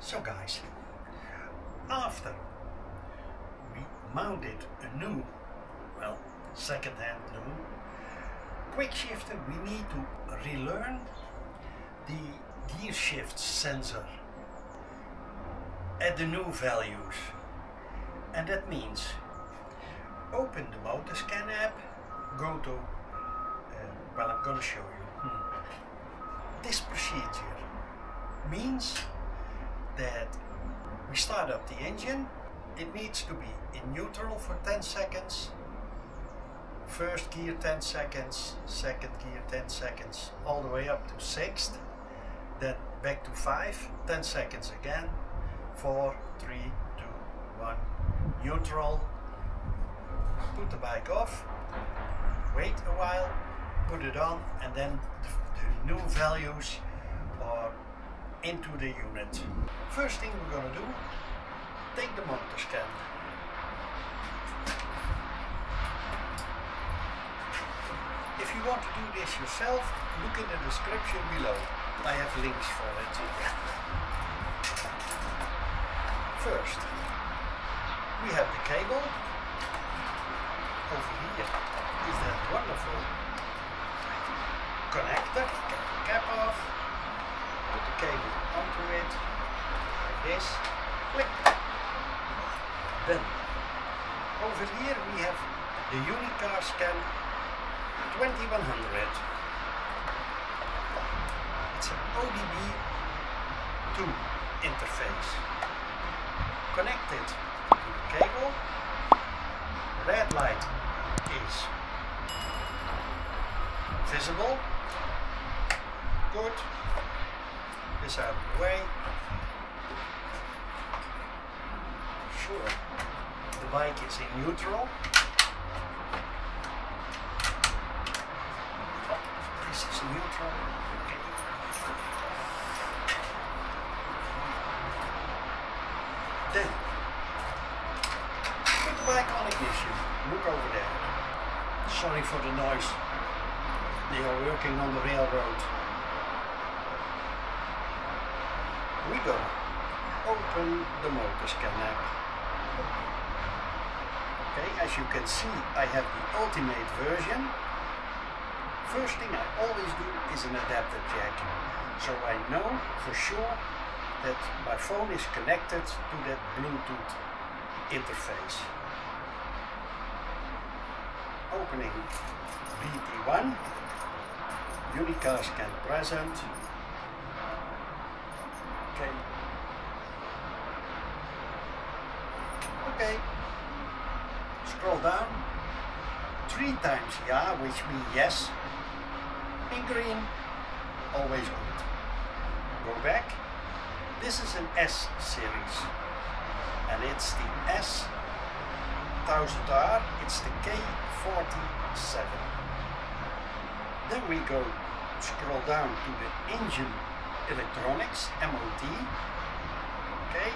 So guys, after we mounted a new, well, second-hand new quick shifter, we need to relearn the gear shift sensor at the new values. And that means open the MotoScan app, go to, uh, well I'm gonna show you. Hmm. This procedure means that we start up the engine, it needs to be in neutral for 10 seconds, first gear 10 seconds, second gear 10 seconds, all the way up to sixth, then back to 5, 10 seconds again, 4, 3, 2, 1, neutral, put the bike off, wait a while, put it on, and then the, the new values are into the unit. First thing we're gonna do, take the MotoScan. If you want to do this yourself, look in the description below. I have links for it. First, we have the cable. Over here is that wonderful connector. Cap off. Put the cable onto it. Like this. Click. Then, over here we have the Unicar Scan 2100. It's an ODB2 interface. Connected neutral. This is neutral. Then, put the bike on ignition. Look over there. Sorry for the noise. They are working on the railroad. We go. Open the MotoScan app. Okay, as you can see, I have the ultimate version. First thing I always do is an adapter jack. So I know for sure that my phone is connected to that Bluetooth interface. Opening BT1, Unicast scan present. Okay. Okay. Scroll down. Three times yeah, which means yes. In green, always good. Go back. This is an S series. And it's the S1000R. It's the K47. Then we go scroll down to the engine electronics, MOT. Okay.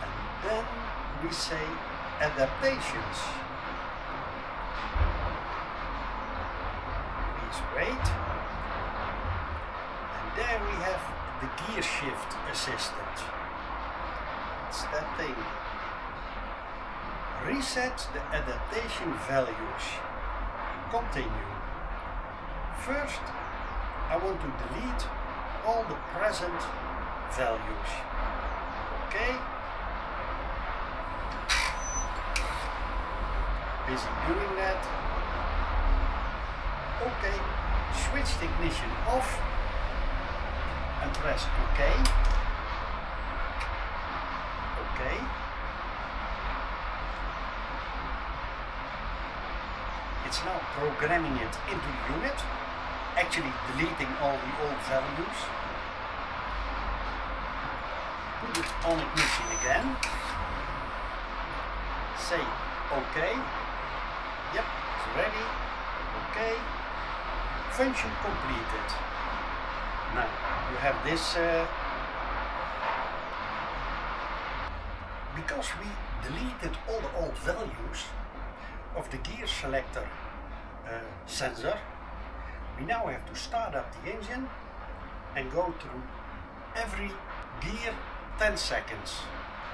And then we say adaptations. Please wait. And there we have the gear shift assistant. It's that thing. Reset the adaptation values. Continue. First, I want to delete all the present values. Okay? Busy doing that. Okay, switch the ignition off and press OK. OK. It's now programming it into the unit, actually deleting all the old values. Put it on ignition again. Say OK. Yep, it's ready. OK. Function completed. Now you have this uh, because we deleted all the old values of the gear selector uh, sensor we now have to start up the engine and go through every gear 10 seconds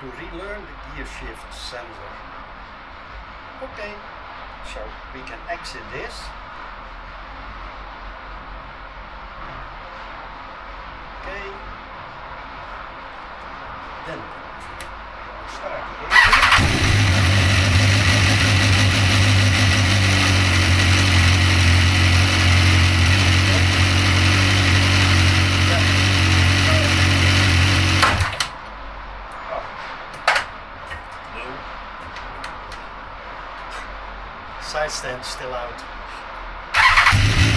to relearn the gear shift sensor. Okay, so we can exit this. Okay, then start again. Side stand still out.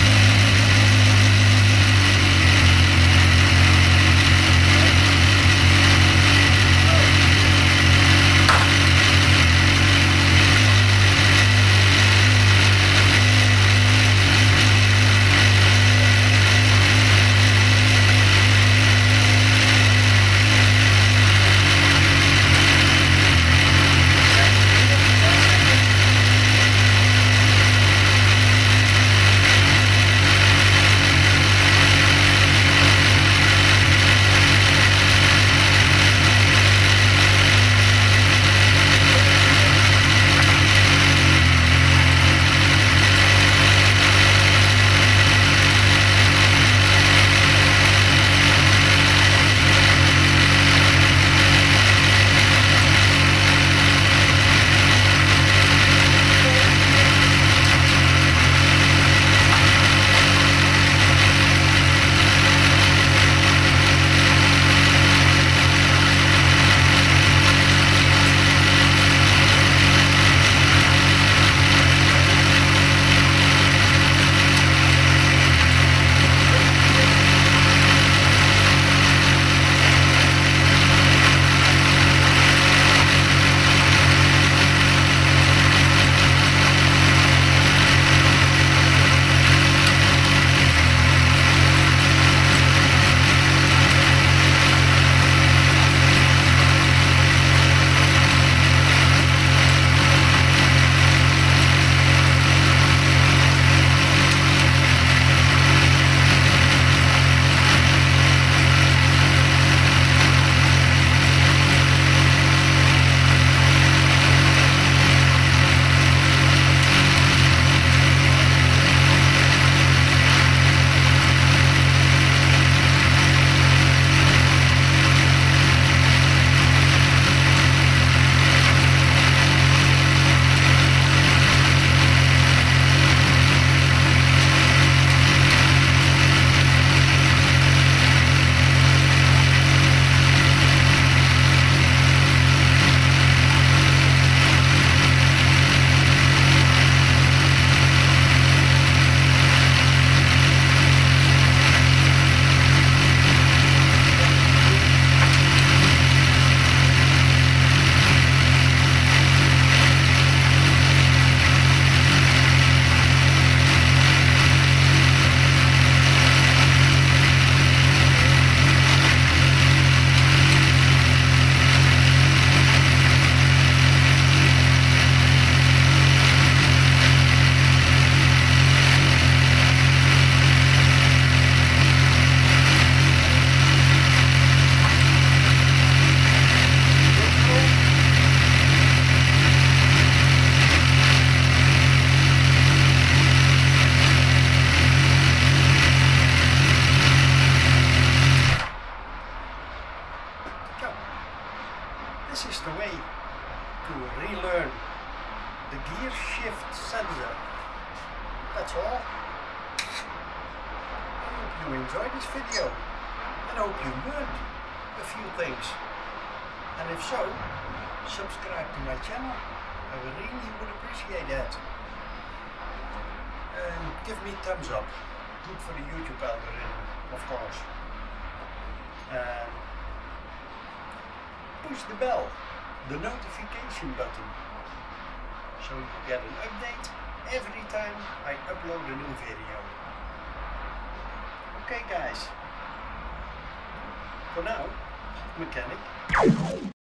This is the way to relearn the gear shift sensor. That's all. I hope you enjoyed this video and hope you learned a few things. And if so, subscribe to my channel. I really would appreciate that. And give me thumbs up. Good for the YouTube algorithm, of course. And push the bell, the notification button, so you get an update every time I upload a new video. Okay guys, for now, mechanic.